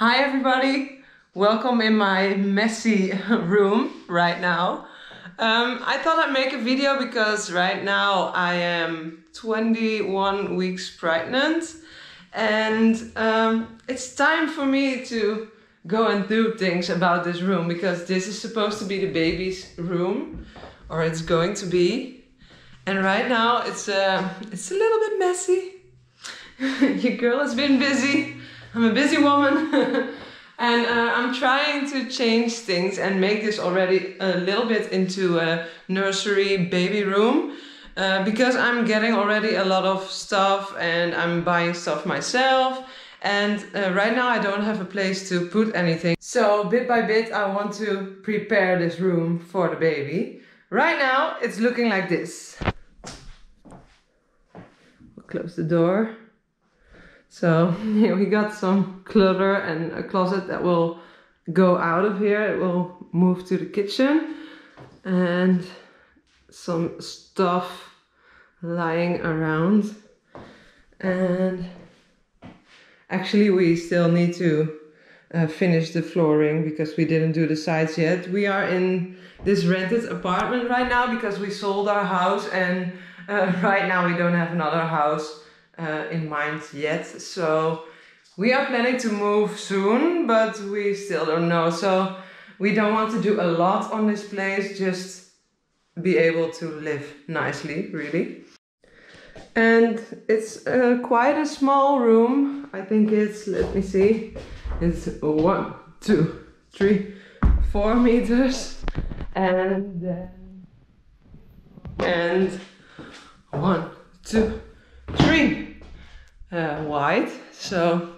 Hi everybody, welcome in my messy room right now. Um, I thought I'd make a video because right now I am 21 weeks pregnant and um, it's time for me to go and do things about this room because this is supposed to be the baby's room or it's going to be and right now it's, uh, it's a little bit messy. Your girl has been busy. I'm a busy woman and uh, I'm trying to change things and make this already a little bit into a nursery baby room uh, because I'm getting already a lot of stuff and I'm buying stuff myself and uh, right now I don't have a place to put anything. So bit by bit I want to prepare this room for the baby. Right now it's looking like this. Close the door. So here we got some clutter and a closet that will go out of here. It will move to the kitchen and some stuff lying around. And actually we still need to uh, finish the flooring because we didn't do the sides yet. We are in this rented apartment right now because we sold our house and uh, right now we don't have another house uh, in mind yet. So we are planning to move soon, but we still don't know. So we don't want to do a lot on this place, just be able to live nicely, really. And it's uh, quite a small room. I think it's, let me see, it's one, two, three, four meters. And then, and one, two, three uh, wide. So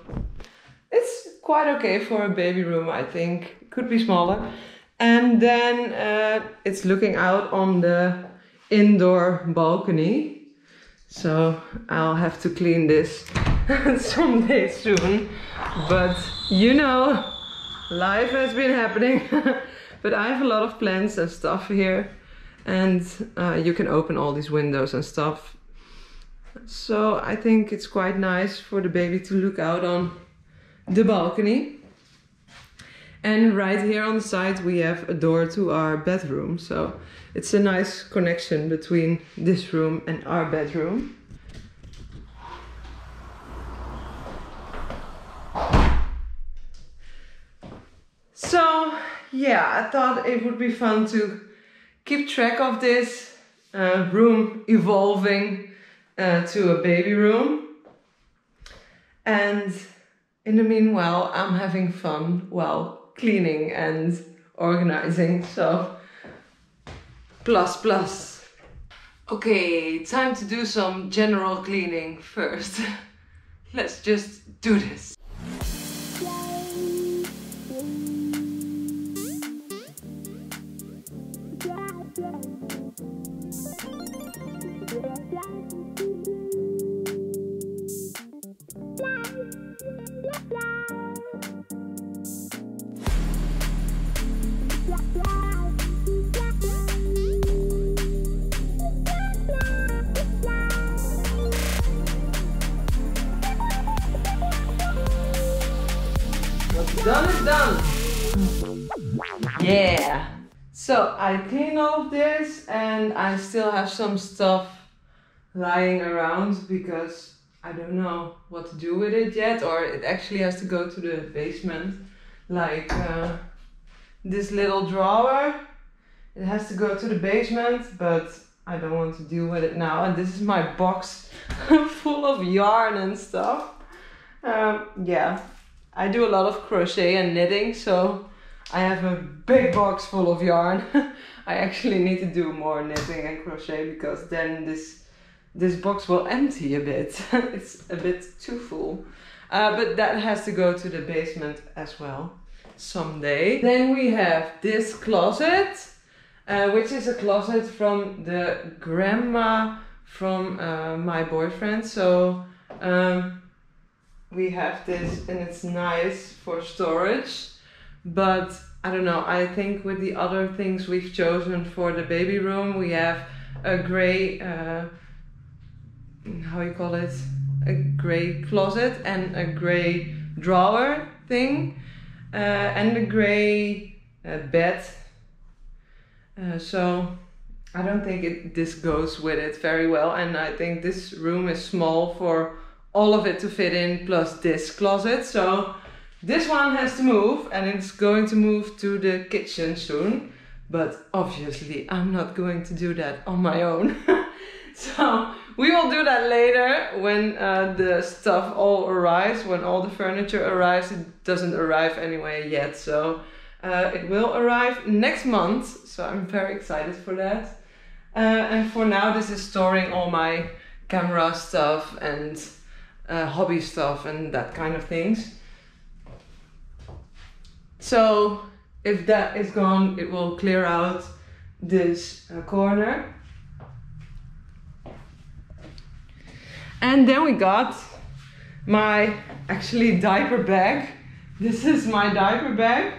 it's quite okay for a baby room, I think. Could be smaller. And then uh, it's looking out on the indoor balcony. So I'll have to clean this someday soon. But you know, life has been happening. but I have a lot of plants and stuff here. And uh, you can open all these windows and stuff so I think it's quite nice for the baby to look out on the balcony. And right here on the side we have a door to our bedroom. So it's a nice connection between this room and our bedroom. So yeah, I thought it would be fun to keep track of this uh, room evolving uh, to a baby room. And in the meanwhile, I'm having fun while cleaning and organizing. So, plus, plus. Okay, time to do some general cleaning first. Let's just do this. I clean all of this and I still have some stuff lying around because I don't know what to do with it yet or it actually has to go to the basement. Like uh, this little drawer, it has to go to the basement but I don't want to deal with it now. And this is my box full of yarn and stuff. Um, yeah, I do a lot of crochet and knitting, so I have a big box full of yarn. I actually need to do more knitting and crochet because then this this box will empty a bit. it's a bit too full. Uh, but that has to go to the basement as well someday. Then we have this closet, uh, which is a closet from the grandma from uh, my boyfriend. So um, we have this and it's nice for storage but I don't know I think with the other things we've chosen for the baby room we have a gray uh, how you call it a gray closet and a gray drawer thing uh, and a gray uh, bed. Uh, so I don't think it this goes with it very well, and I think this room is small for all of it to fit in, plus this closet. So this one has to move, and it's going to move to the kitchen soon. But obviously, I'm not going to do that on my own. so we will do that later when uh, the stuff all arrives, when all the furniture arrives. It doesn't arrive anyway yet, so uh, it will arrive next month. So I'm very excited for that. Uh, and for now, this is storing all my camera stuff and uh, hobby stuff and that kind of things. So if that is gone, it will clear out this uh, corner. And then we got my actually diaper bag. This is my diaper bag,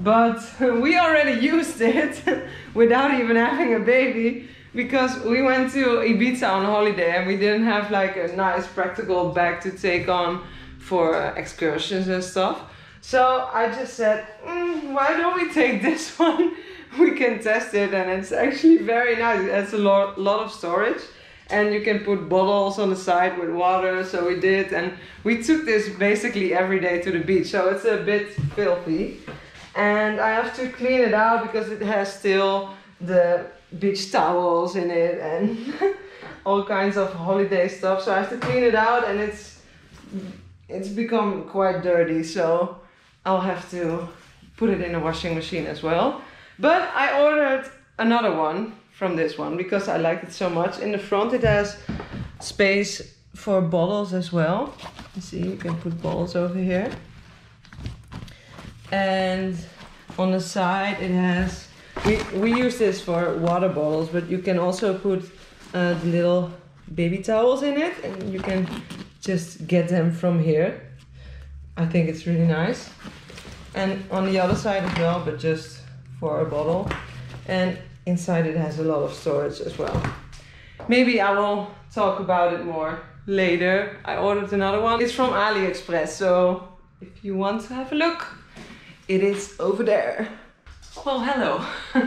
but we already used it without even having a baby because we went to Ibiza on holiday and we didn't have like a nice practical bag to take on for uh, excursions and stuff. So I just said, mm, why don't we take this one? we can test it and it's actually very nice. It has a lot, lot of storage and you can put bottles on the side with water. So we did, and we took this basically every day to the beach. So it's a bit filthy, and I have to clean it out because it has still the beach towels in it and all kinds of holiday stuff. So I have to clean it out, and it's it's become quite dirty. So I'll have to put it in a washing machine as well. But I ordered another one from this one because I like it so much. In the front it has space for bottles as well. You see, you can put bottles over here. And on the side it has, we, we use this for water bottles, but you can also put uh, little baby towels in it and you can just get them from here. I think it's really nice. And on the other side as well, but just for a bottle. And inside it has a lot of storage as well. Maybe I will talk about it more later. I ordered another one. It's from AliExpress, so if you want to have a look, it is over there. Well, hello.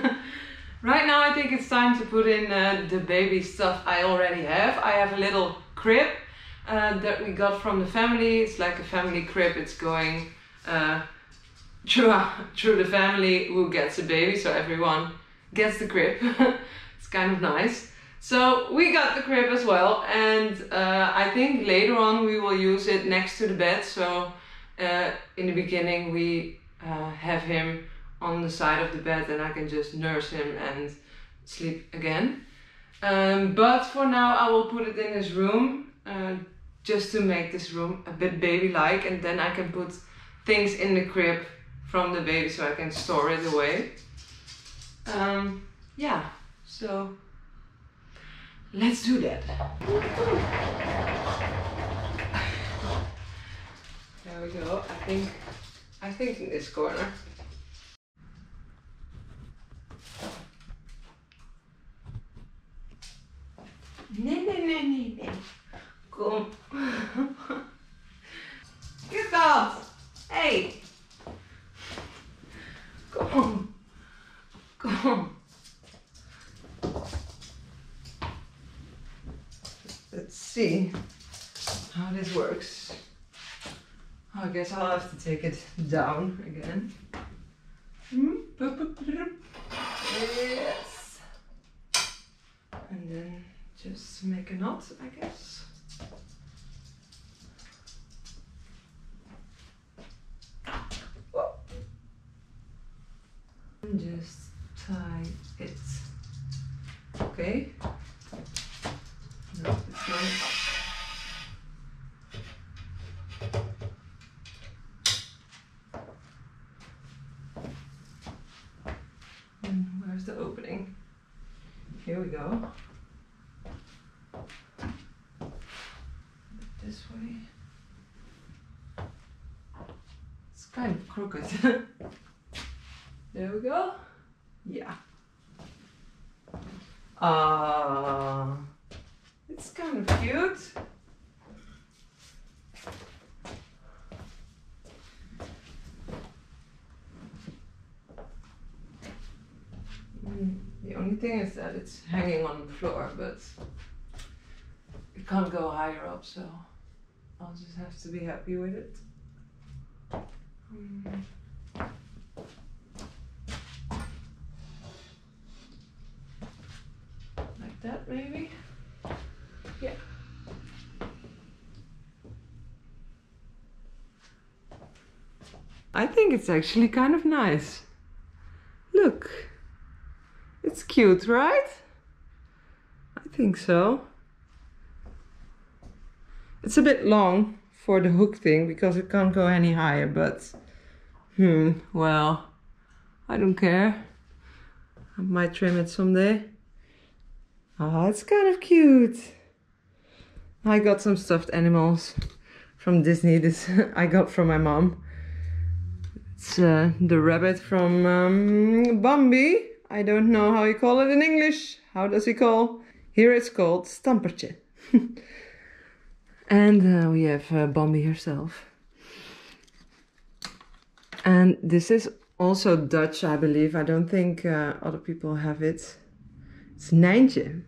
right now I think it's time to put in uh, the baby stuff I already have. I have a little crib uh, that we got from the family. It's like a family crib. It's going uh, through, through the family who gets a baby, so everyone gets the crib. it's kind of nice. So we got the crib as well and uh, I think later on we will use it next to the bed. So uh, in the beginning we uh, have him on the side of the bed and I can just nurse him and sleep again. Um, but for now I will put it in his room uh, just to make this room a bit baby-like and then I can put things in the crib from the baby so I can store it away. Um, yeah, so let's do that. There we go. I think, I think in this corner. Nee, nee, nee, nee, nee. Kom. Get dat. Hey. Kom. Let's see how this works. I guess I'll have to take it down again. Hmm? Yes. And then just make a knot, I guess. And just tie it. Okay. No, it's. And where's the opening? Here we go. This way. It's kind of crooked. There we go. Yeah. Uh, it's kind of cute. Mm, the only thing is that it's hanging on the floor, but it can't go higher up, so I'll just have to be happy with it. Mm. That, maybe? Yeah. I think it's actually kind of nice. Look. It's cute, right? I think so. It's a bit long for the hook thing because it can't go any higher, but hmm, well, I don't care. I might trim it someday. Oh, it's kind of cute. I got some stuffed animals from Disney. This I got from my mom. It's uh, the rabbit from um, Bambi. I don't know how you call it in English. How does he call? Here it's called Stampertje. and uh, we have uh, Bambi herself. And this is also Dutch, I believe. I don't think uh, other people have it. It's Nijntje.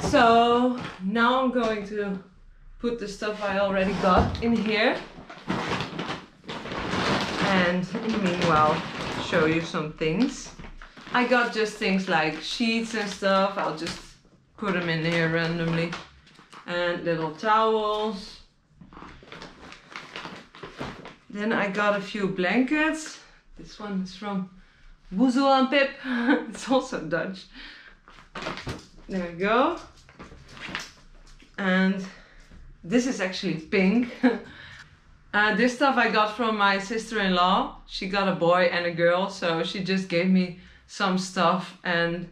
So now I'm going to put the stuff I already got in here and meanwhile show you some things. I got just things like sheets and stuff. I'll just put them in here randomly. And little towels. Then I got a few blankets. This one is from Woezel and Pip. it's also Dutch. There we go. And this is actually pink. Uh, this stuff I got from my sister-in-law. She got a boy and a girl, so she just gave me some stuff and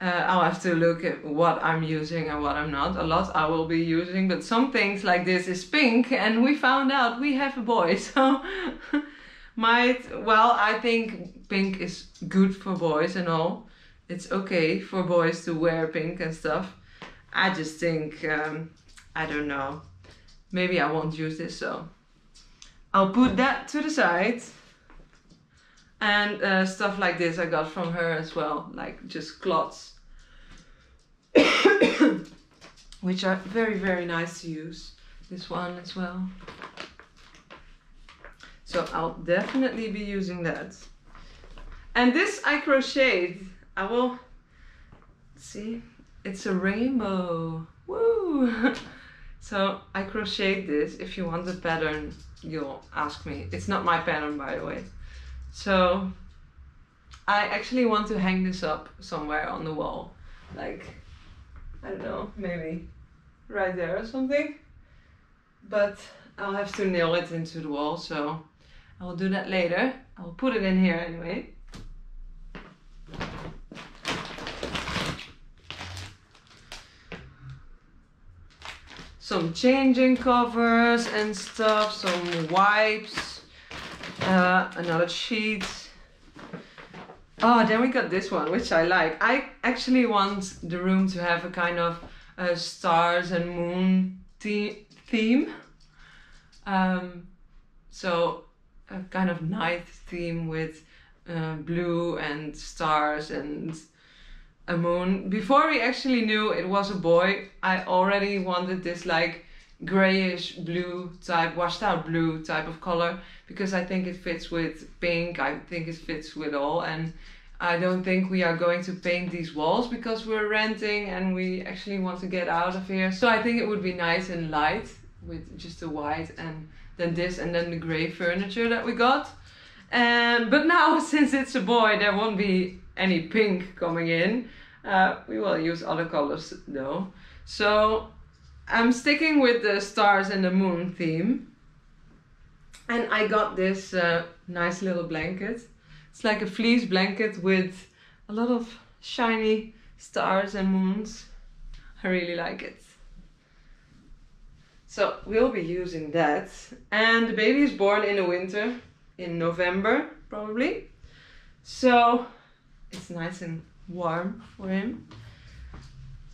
uh, I'll have to look at what I'm using and what I'm not. A lot I will be using, but some things like this is pink and we found out we have a boy, so might, well, I think pink is good for boys and all. It's okay for boys to wear pink and stuff. I just think, um, I don't know, maybe I won't use this, so I'll put that to the side. And uh, stuff like this I got from her as well, like just cloths. Which are very, very nice to use. This one as well. So I'll definitely be using that. And this I crocheted. I will see. It's a rainbow. Woo! so I crocheted this. If you want the pattern, you'll ask me. It's not my pattern, by the way. So I actually want to hang this up somewhere on the wall. Like, I don't know, maybe right there or something. But I'll have to nail it into the wall, so I'll do that later. I'll put it in here anyway. some changing covers and stuff, some wipes, uh, another sheet. Oh, then we got this one, which I like. I actually want the room to have a kind of uh, stars and moon theme. Um, so a kind of night theme with uh, blue and stars and a moon. Before we actually knew it was a boy, I already wanted this like grayish blue type, washed out blue type of color because I think it fits with pink. I think it fits with all and I don't think we are going to paint these walls because we're renting and we actually want to get out of here. So I think it would be nice and light with just a white and then this and then the gray furniture that we got. Um, but now since it's a boy there won't be any pink coming in. Uh, we will use other colors though. So I'm sticking with the stars and the moon theme. And I got this uh, nice little blanket. It's like a fleece blanket with a lot of shiny stars and moons. I really like it. So we'll be using that. And the baby is born in the winter, in November probably. So it's nice and warm for him.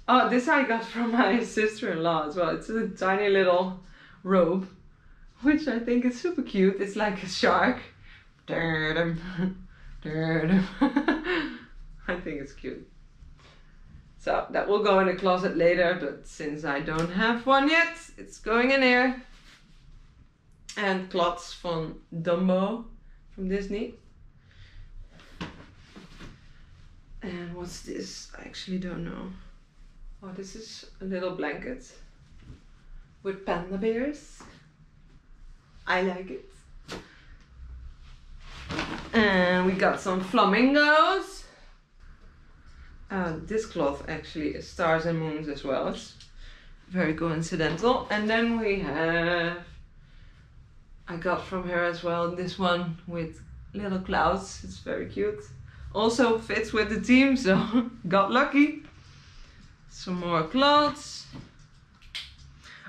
Oh, this I got from my sister-in-law as well. It's a tiny little robe, which I think is super cute. It's like a shark. I think it's cute. So that will go in the closet later, but since I don't have one yet, it's going in here. And cloths from Dumbo from Disney. And what's this? I actually don't know. Oh, this is a little blanket with panda bears. I like it. And we got some flamingos. Uh, this cloth actually is stars and moons as well. It's very coincidental. And then we have, I got from her as well, this one with little clouds. It's very cute. Also fits with the team, so got lucky. Some more clothes.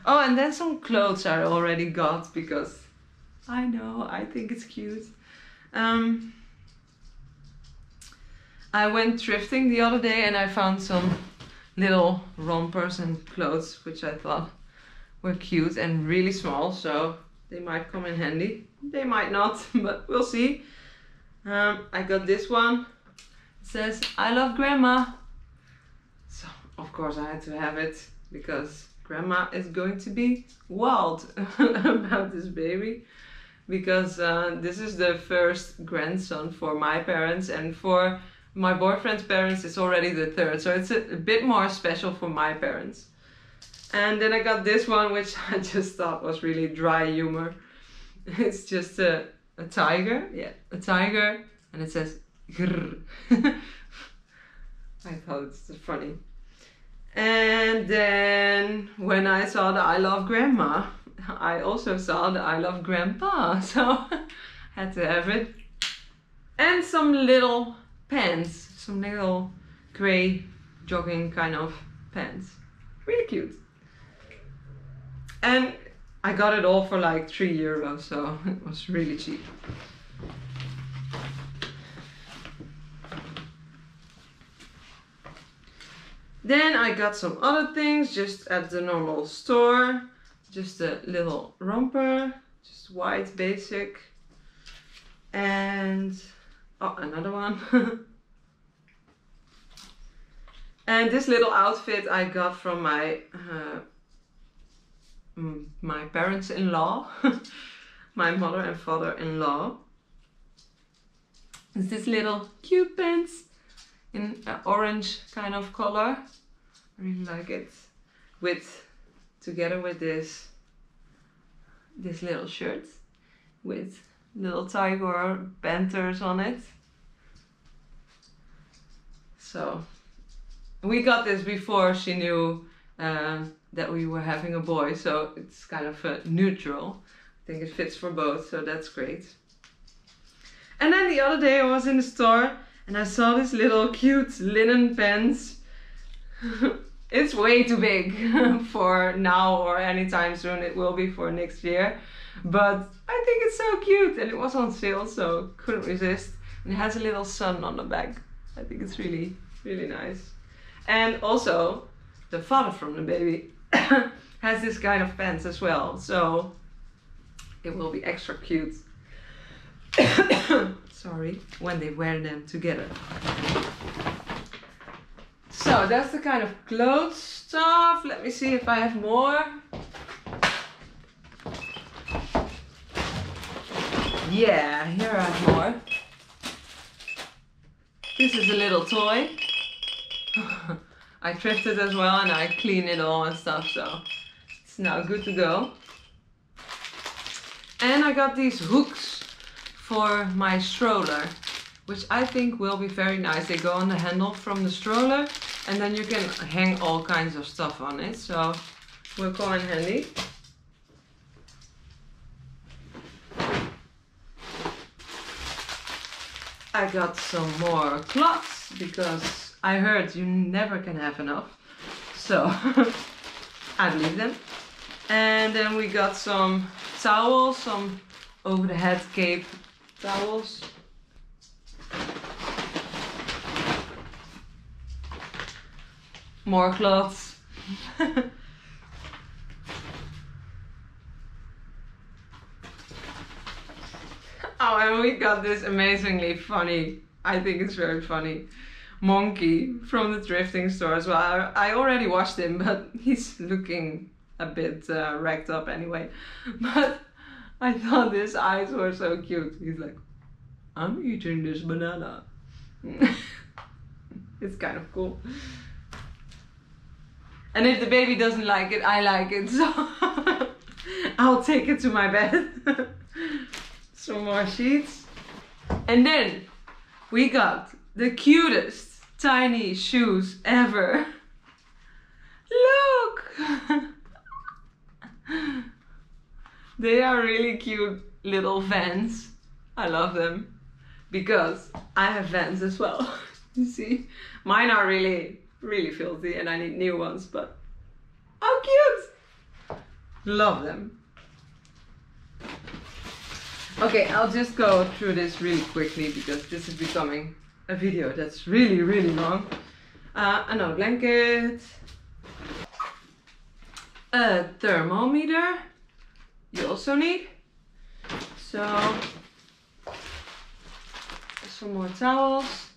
Oh, and then some clothes I already got because I know, I think it's cute. Um, I went thrifting the other day and I found some little rompers and clothes which I thought were cute and really small, so they might come in handy. They might not, but we'll see. Um, I got this one. It says, I love grandma. So, of course, I had to have it because grandma is going to be wild about this baby because uh, this is the first grandson for my parents and for my boyfriend's parents it's already the third so it's a, a, bit more special for my parents and then i got this one which i just thought was really dry humor it's just a, a tiger yeah a tiger and it says grrr. i thought it's funny and then when i saw the i love grandma I also saw the I Love Grandpa, so had to have it. And some little pants, some little grey jogging kind of pants. Really cute. And I got it all for like 3 euros, so it was really cheap. Then I got some other things just at the normal store just a little romper, just white basic. And, oh, another one. and this little outfit I got from my, uh, my parents-in-law, my mother and father-in-law. It's this little cute pants in orange kind of color. I really like it. With together with this this little shirt with little tiger banters on it. So we got this before she knew uh, that we were having a boy, so it's kind of a neutral. I think it fits for both, so that's great. And then the other day I was in the store and I saw this little cute linen pants it's way too big for now or anytime soon. It will be for next year. But I think it's so cute and it was on sale so couldn't resist. And it has a little sun on the back. I think it's really, really nice. And also the father from the baby has this kind of pants as well. So it will be extra cute. Sorry, when they wear them together. So that's the kind of clothes stuff. Let me see if I have more. Yeah, here I have more. This is a little toy. I thrifted as well and I clean it all and stuff, so it's now good to go. And I got these hooks for my stroller, which I think will be very nice. They go on the handle from the stroller and then you can hang all kinds of stuff on it, so will come in handy. I got some more cloths because I heard you never can have enough. So I believe them. And then we got some towels, some over the head cape towels. More clothes. Oh, and we got this amazingly funny, I think it's very funny, monkey from the thrifting store as well. I, I already washed him, but he's looking a bit uh, wrecked up anyway. But I thought his eyes were so cute. He's like, I'm eating this banana. it's kind of cool. And if the baby doesn't like it, I like it. So I'll take it to my bed. Some more sheets. And then we got the cutest tiny shoes ever. Look! they are really cute little vans. I love them because I have vans as well. you see, mine are really, really filthy and I need new ones, but how cute! Love them. Okay, I'll just go through this really quickly because this is becoming a video that's really, really long. Uh, another blanket, a thermometer you also need. So, some more towels.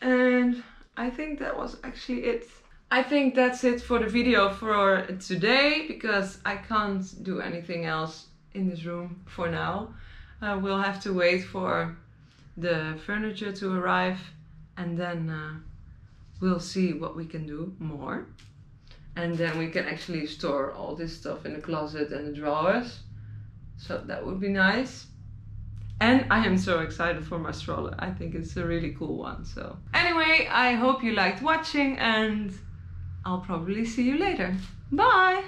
And I think that was actually it. I think that's it for the video for today because I can't do anything else in this room for now. Uh, we'll have to wait for the furniture to arrive and then uh, we'll see what we can do more. And then we can actually store all this stuff in the closet and the drawers. So that would be nice. And I am so excited for my stroller. I think it's a really cool one. So anyway, I hope you liked watching and I'll probably see you later. Bye!